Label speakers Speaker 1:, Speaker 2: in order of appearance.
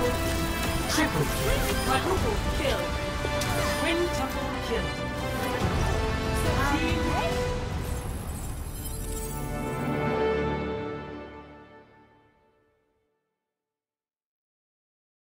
Speaker 1: Double triple quadruple kill.